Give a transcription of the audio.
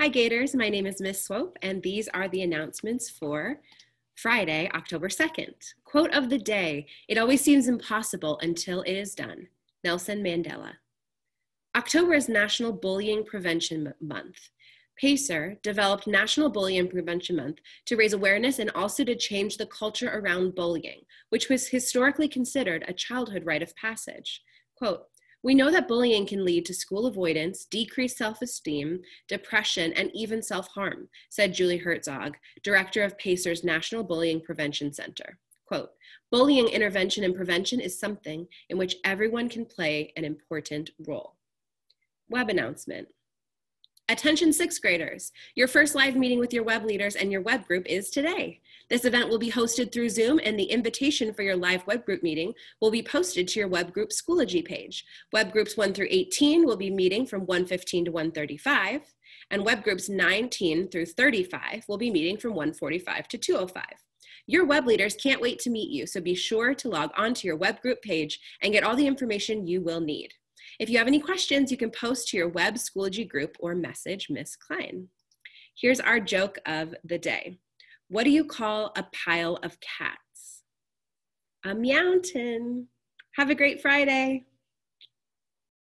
Hi Gators, my name is Miss Swope and these are the announcements for Friday, October 2nd. Quote of the day, it always seems impossible until it is done. Nelson Mandela. October is National Bullying Prevention Month. PACER developed National Bullying Prevention Month to raise awareness and also to change the culture around bullying, which was historically considered a childhood rite of passage. Quote, we know that bullying can lead to school avoidance, decreased self esteem, depression, and even self harm, said Julie Hertzog, director of PACER's National Bullying Prevention Center. Quote, bullying intervention and prevention is something in which everyone can play an important role. Web announcement. Attention sixth graders, your first live meeting with your web leaders and your web group is today. This event will be hosted through Zoom and the invitation for your live web group meeting will be posted to your web group Schoology page. Web groups 1 through 18 will be meeting from 1:15 to 1:35 and web groups 19 through 35 will be meeting from 1:45 to 2:05. Your web leaders can't wait to meet you, so be sure to log on to your web group page and get all the information you will need. If you have any questions, you can post to your web Schoology group or message Miss Klein. Here's our joke of the day. What do you call a pile of cats? A mountain. Have a great Friday.